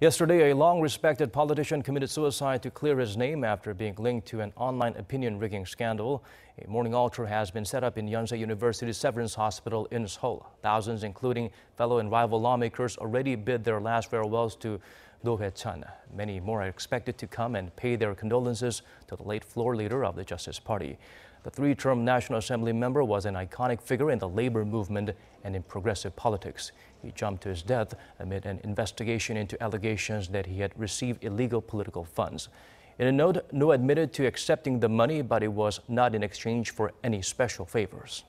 Yesterday, a long-respected politician committed suicide to clear his name after being linked to an online opinion rigging scandal. A mourning altar has been set up in Yonsei University Severance Hospital in Seoul. Thousands, including fellow and rival lawmakers, already bid their last farewells to Roh Hoe-chan. Many more are expected to come and pay their condolences to the late floor leader of the Justice Party. The three-term National Assembly member was an iconic figure in the labor movement and in progressive politics. He jumped to his death amid an investigation into allegations that he had received illegal political funds. In a note, Roh admitted to accepting the money, but it was not in exchange for any special favors.